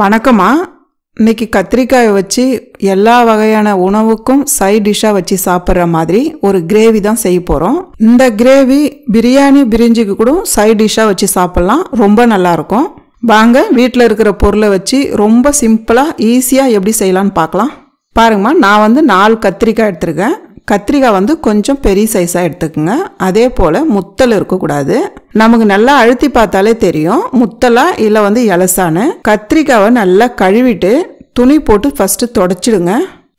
வணக்கம்மா. இன்னைக்கு கத்திரிக்காயை வச்சு எல்லா வகையான உணவுக்கும் சைட் டிஷ்ஷாக வச்சு சாப்பிட்ற மாதிரி ஒரு கிரேவி தான் செய்ய போகிறோம் இந்த கிரேவி பிரியாணி பிரிஞ்சுக்கு கூட சைட் டிஷ்ஷாக வச்சு சாப்பிட்லாம். ரொம்ப நல்லாயிருக்கும். வாங்க வீட்டில் இருக்கிற பொருளை வச்சு ரொம்ப சிம்பிளாக ஈஸியாக எப்படி செய்யலாம்னு பார்க்கலாம். பாருங்கம்மா நான் வந்து நாலு கத்திரிக்காய் எடுத்திருக்கேன். கத்திரிக்காய் வந்து கொஞ்சம் பெரிய சைஸாக எடுத்துக்கோங்க. அதே போல் முத்தல் இருக்கக்கூடாது. நமக்கு நல்லா அழுத்தி பார்த்தாலே தெரியும். முத்தலா இல்லை வந்து இலசானு கத்திரிக்காவை நல்லா கழுவிட்டு துணி போட்டு ஃபஸ்ட்டு தொடச்சிடுங்க.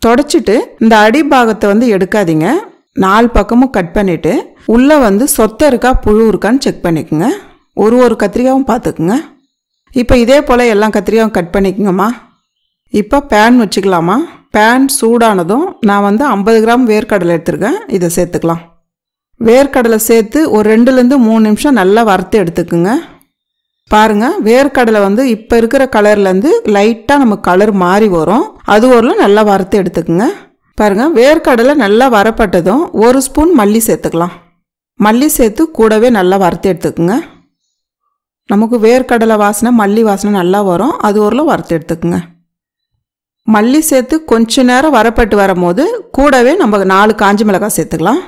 தொடச்சிட்டு இந்த அடிபாகத்தை வந்து எடுக்காதீங்க. நாலு பக்கமும் கட் பண்ணிவிட்டு உள்ளே வந்து சொத்தை இருக்கா புழு இருக்கான்னு செக் பண்ணிக்கோங்க. ஒரு ஒரு கத்திரிக்காயும் பார்த்துக்குங்க. இப்போ இதே போல் எல்லா கத்திரிக்காயும் கட் பண்ணிக்கோங்கம்மா. இப்போ பேன் வச்சுக்கலாமா? பேன் சூடானதும் நான் வந்து ஐம்பது கிராம் வேர்க்கடலை எடுத்திருக்கேன். இதை சேர்த்துக்கலாம். வேர்க்கடலை சேர்த்து ஒரு ரெண்டுலேருந்து மூணு நிமிஷம் நல்லா வறுத்து எடுத்துக்குங்க. பாருங்கள் வேர்க்கடலை வந்து இப்போ இருக்கிற கலர்லேருந்து லைட்டாக நம்ம கலர் மாறி வரும். அது ஒரு நல்லா வறுத்து எடுத்துக்குங்க. பாருங்கள் வேர்க்கடலை நல்லா வரப்பட்டதும் ஒரு ஸ்பூன் மல்லி சேர்த்துக்கலாம். மல்லி சேர்த்து கூடவே நல்லா வறுத்து எடுத்துக்குங்க. நமக்கு வேர்க்கடலை வாசனை மல்லி வாசனை நல்லா வரும். அது ஒரு வறுத்து எடுத்துக்குங்க. மல்லி சேர்த்து கொஞ்ச நேரம் வரப்பட்டு வரும்போது கூடவே நம்ம நாலு காஞ்சி மிளகாய் சேர்த்துக்கலாம்.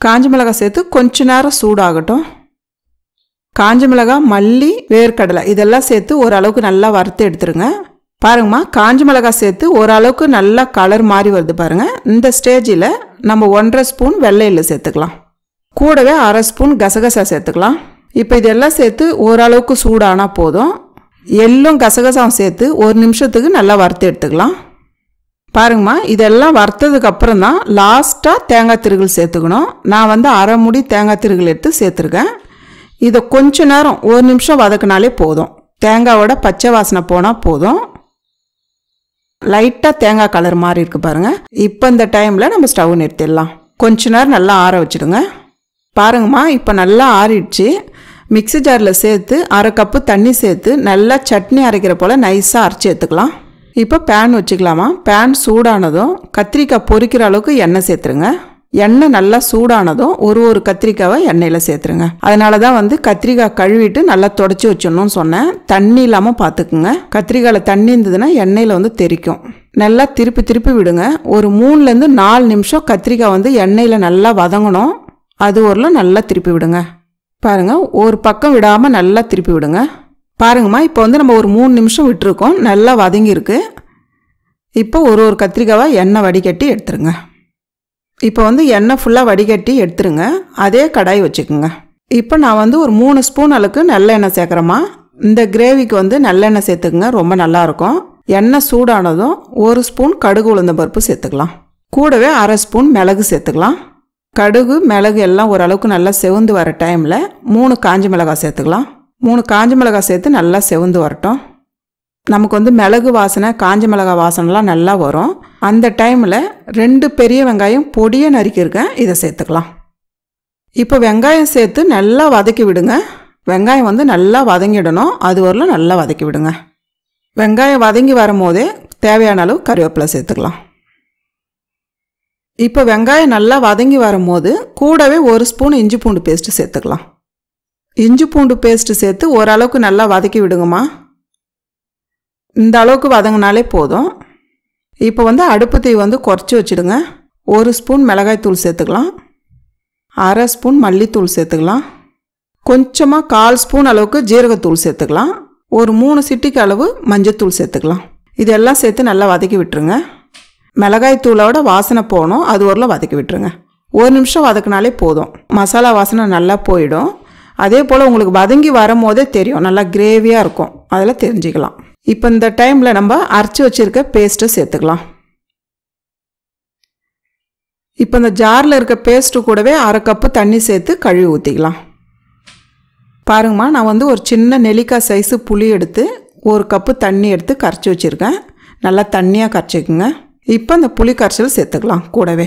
காஞ்சி மிளகாய் சேர்த்து கொஞ்ச நேரம் சூடாகட்டும். காஞ்சி மிளகாய் மல்லி வேர்க்கடலை இதெல்லாம் சேர்த்து ஓரளவுக்கு நல்லா வறுத்து எடுத்துருங்க. பாருங்கம்மா காஞ்சி மிளகாய் சேர்த்து ஓரளவுக்கு நல்லா கலர் மாறி வருது பாருங்கள் இந்த ஸ்டேஜில் நம்ம ஒன்றரை ஸ்பூன் வெள்ளையில் சேர்த்துக்கலாம். கூடவே அரை ஸ்பூன் கசகசா சேர்த்துக்கலாம். இப்போ இதெல்லாம் சேர்த்து ஓரளவுக்கு சூடானா போதும். எள்ளும் கசகசாவும் சேர்த்து ஒரு நிமிஷத்துக்கு நல்லா வறுத்து எடுத்துக்கலாம். பாருங்கம்மா இதெல்லாம் வறுத்ததுக்கு அப்புறம் தான் லாஸ்ட்டாக தேங்காய் திருகல் சேர்த்துக்கணும். நான் வந்து அரை முடி தேங்காய் திருகல் எடுத்து சேர்த்துருக்கேன். இதை கொஞ்ச நேரம் ஒரு நிமிஷம் வதக்குனாலே போதும். தேங்காவோட பச்சை வாசனை போனால் போதும். லைட்டாக தேங்காய் கலர் மாதிரி இருக்குது பாருங்கள் இப்போ இந்த டைமில் நம்ம ஸ்டவ் நிறுத்திடலாம். கொஞ்ச நேரம் நல்லா ஆற வச்சுடுங்க. பாருங்கம்மா இப்போ நல்லா ஆறிடுச்சு. மிக்ஸி ஜாரில் சேர்த்து அரை கப்பு தண்ணி சேர்த்து நல்லா சட்னி அரைக்கிற போல் நைஸாக அரைச்சி எடுத்துக்கலாம். இப்போ பேன் வச்சுக்கலாமா? பேன் சூடானதும் கத்திரிக்காய் பொறிக்கிற அளவுக்கு எண்ணெய் சேர்த்துருங்க. எண்ணெய் நல்லா சூடானதும் ஒரு ஒரு கத்திரிக்காவை எண்ணெயில் சேர்த்துருங்க. அதனால தான் வந்து கத்திரிக்காய் கழுவிட்டு நல்லா தொடச்சி வச்சிடணும்னு சொன்னேன். தண்ணி இல்லாமல் பார்த்துக்குங்க கத்திரிக்காயில் தண்ணி இருந்ததுன்னா எண்ணெயில் வந்து தெறிக்கும் நல்லா திருப்பி திருப்பி விடுங்க. ஒரு மூணுலேருந்து நாலு நிமிஷம் கத்திரிக்காய் வந்து எண்ணெயில் நல்லா வதங்கணும். அது ஒரு நல்லா திருப்பி விடுங்க. பாருங்க ஒரு பக்கம் விடாமல் நல்லா திருப்பி விடுங்க. பாருங்கம்மா இப்போ வந்து நம்ம ஒரு மூணு நிமிஷம் விட்டுருக்கோம். நல்லா வதங்கியிருக்கு. இப்போ ஒரு ஒரு கத்திரிக்காவை எண்ணெய் வடிகட்டி எடுத்துருங்க. இப்போ வந்து எண்ணெய் ஃபுல்லாக வடிகட்டி எடுத்துருங்க. அதே கடாய் வச்சுக்கோங்க. இப்போ நான் வந்து ஒரு மூணு ஸ்பூன் அளவுக்கு நல்லெண்ணெய் சேர்க்குறேம்மா. இந்த கிரேவிக்கு வந்து நல்லெண்ணெய் சேர்த்துக்குங்க. ரொம்ப நல்லாயிருக்கும். எண்ணெய் சூடானதும் ஒரு ஸ்பூன் கடுகு உளுந்த பருப்பு சேர்த்துக்கலாம். கூடவே அரை ஸ்பூன் மிளகு சேர்த்துக்கலாம். கடுகு மிளகு எல்லாம் ஓரளவுக்கு நல்லா செவந்து வர டைமில் மூணு காஞ்சி மிளகாய் சேர்த்துக்கலாம். மூணு காஞ்சி மிளகாய் சேர்த்து நல்லா செவந்து வரட்டும். நமக்கு வந்து மிளகு வாசனை காஞ்ச மிளகாய் வாசனைலாம் நல்லா வரும். அந்த டைமில் ரெண்டு பெரிய வெங்காயம் பொடியை நறுக்கியிருக்கேன். இதை சேர்த்துக்கலாம். இப்போ வெங்காயம் சேர்த்து நல்லா வதக்கி விடுங்க. வெங்காயம் வந்து நல்லா வதங்கிடணும். அது வரலும் நல்லா வதக்கி விடுங்க. வெங்காயம் வதங்கி வரும்போதே தேவையான அளவு கருவேப்பிலை சேர்த்துக்கலாம். இப்போ வெங்காயம் நல்லா வதங்கி வரும்போது கூடவே ஒரு ஸ்பூன் இஞ்சி பூண்டு பேஸ்ட்டு சேர்த்துக்கலாம். இஞ்சி பூண்டு பேஸ்ட்டு சேர்த்து ஓரளவுக்கு நல்லா வதக்கி விடுங்கம்மா. இந்த அளவுக்கு வதங்கினாலே போதும். இப்போ வந்து அடுப்பு தீ வந்து குறைச்சி வச்சுடுங்க. ஒரு ஸ்பூன் மிளகாய்த்தூள் சேர்த்துக்கலாம். அரை ஸ்பூன் மல்லித்தூள் சேர்த்துக்கலாம். கொஞ்சமாக கால் ஸ்பூன் அளவுக்கு ஜீரகத்தூள் சேர்த்துக்கலாம். ஒரு மூணு சிட்டிக்கு அளவு மஞ்சத்தூள் சேர்த்துக்கலாம். இதெல்லாம் சேர்த்து நல்லா வதக்கி விட்டுருங்க. மிளகாய் தூளோட வாசனை போகணும். அது வரலாம் வதக்கி விட்டுருங்க. ஒரு நிமிஷம் வதக்கினாலே போதும். மசாலா வாசனை நல்லா போயிடும். அதே போல் உங்களுக்கு வதங்கி வரும்போதே தெரியும். நல்லா கிரேவியாக இருக்கும். அதில் தெரிஞ்சுக்கலாம். இப்போ இந்த டைமில் நம்ம அரைச்சி வச்சுருக்க பேஸ்ட்டை சேர்த்துக்கலாம். இப்போ இந்த ஜாரில் இருக்க பேஸ்ட்டு கூடவே அரை கப்பு தண்ணி சேர்த்து கழுவி ஊற்றிக்கலாம் பாருங்கம்மா நான் வந்து ஒரு சின்ன நெல்லிக்காய் சைஸு புளி எடுத்து ஒரு கப்பு தண்ணி எடுத்து கரைச்சி வச்சுருக்கேன். நல்லா தண்ணியாக கரைச்சிக்குங்க. இப்போ இந்த புளி கரைச்சல் சேர்த்துக்கலாம் கூடவே.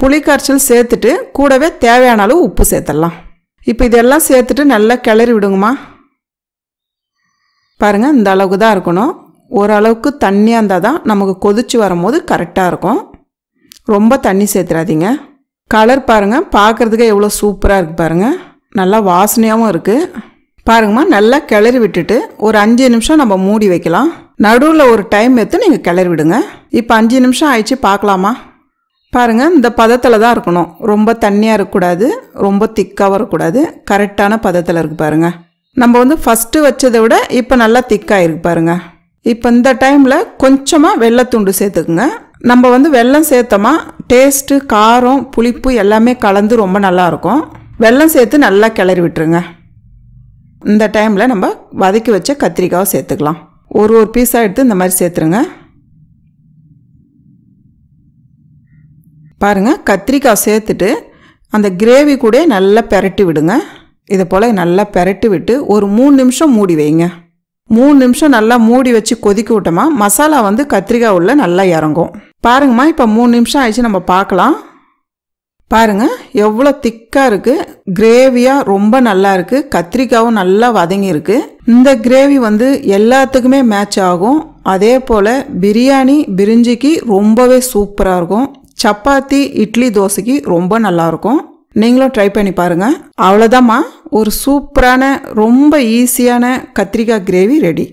புளி கரைச்சல் சேர்த்துட்டு கூடவே தேவையான அளவு உப்பு சேர்த்துடலாம். இப்போ இதெல்லாம் சேர்த்துட்டு நல்லா கிளறி விடுங்கம்மா. பாருங்கள் இந்த அளவுக்கு தான் இருக்கணும். ஓரளவுக்கு தண்ணியாக இருந்தால் தான் நமக்கு கொதிச்சு வரும்போது கரெக்டாக இருக்கும். ரொம்ப தண்ணி சேர்த்துறாதீங்க. கலர் பாருங்கள் பார்க்குறதுக்கே எவ்வளோ சூப்பராக இருக்குது பாருங்கள் நல்லா வாசனையாகவும் இருக்குது பாருங்கம்மா நல்லா கிளறி விட்டுட்டு ஒரு அஞ்சு நிமிஷம் நம்ம மூடி வைக்கலாம். நடுவில் ஒரு டைம் எடுத்து நீங்கள் கிளறி விடுங்க. இப்போ அஞ்சு நிமிஷம் ஆயிடுச்சு பார்க்கலாமா? பாருங்கள் இந்த பதத்தில் தான் இருக்கணும். ரொம்ப தண்ணியாக இருக்கக்கூடாது ரொம்ப திக்காக வரக்கூடாது. கரெக்டான பதத்தில் இருக்கு பாருங்கள் நம்ம வந்து ஃபஸ்ட்டு வச்சதை விட இப்போ நல்லா திக்காக இருக்கு பாருங்க. இப்போ இந்த டைமில் கொஞ்சமாக வெள்ளத்துண்டு சேர்த்துக்குங்க. நம்ம வந்து வெல்லம் சேர்த்தோமா டேஸ்ட்டு காரம் புளிப்பு எல்லாமே கலந்து ரொம்ப நல்லாயிருக்கும் வெல்லம் சேர்த்து நல்லா கிளறி விட்டுருங்க. இந்த டைமில் நம்ம வதக்கி வச்ச கத்திரிக்காவை சேர்த்துக்கலாம். ஒரு ஒரு பீஸாக எடுத்து இந்த மாதிரி சேர்த்துருங்க. பாருங்கள் கத்திரிக்காய் சேர்த்துட்டு அந்த கிரேவி கூட நல்லா பெரட்டி விடுங்க. இதை போல் நல்லா பெரட்டி விட்டு ஒரு மூணு நிமிஷம் மூடி வைங்க. மூணு நிமிஷம் நல்லா மூடி வச்சு கொதிக்க விட்டோமா மசாலா வந்து கத்திரிக்காய் உள்ள நல்லா இறங்கும். பாருங்கம்மா இப்போ மூணு நிமிஷம் ஆயிடுச்சு நம்ம பார்க்கலாம். பாருங்க எவ்வளோ திக்காக இருக்குது கிரேவியாக ரொம்ப நல்லா இருக்குது கத்திரிக்காவும் நல்லா வதங்கி இருக்கு. இந்த கிரேவி வந்து எல்லாத்துக்குமே மேட்ச் ஆகும். அதே போல் பிரியாணி பிரிஞ்சிக்கு ரொம்பவே சூப்பராக இருக்கும். சப்பாத்தி இட்லி தோசைக்கு ரொம்ப நல்லாயிருக்கும் நீங்களும் ட்ரை பண்ணி பாருங்கள் அவ்வளோதாம்மா ஒரு சூப்பரான ரொம்ப ஈஸியான கத்திரிக்காய் கிரேவி ரெடி